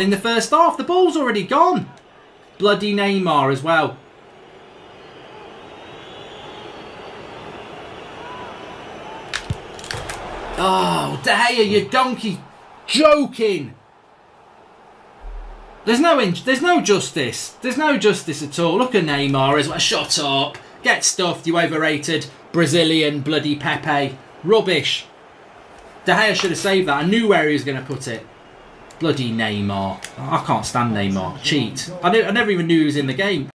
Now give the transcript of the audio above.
in the first half. The ball's already gone. Bloody Neymar as well. Oh, De Gea, you donkey. Joking. There's no there's no justice. There's no justice at all. Look at Neymar as well. Shut up. Get stuffed, you overrated Brazilian bloody Pepe. Rubbish. De Gea should have saved that. I knew where he was going to put it. Bloody Neymar. I can't stand Neymar. Cheat. I, knew, I never even knew he was in the game.